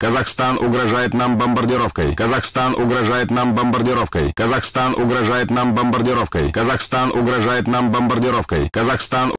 Казахстан угрожает нам бомбардировкой. Казахстан угрожает нам бомбардировкой. Казахстан угрожает нам бомбардировкой. Казахстан угрожает нам бомбардировкой. Казахстан